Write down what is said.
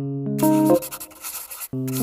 うん。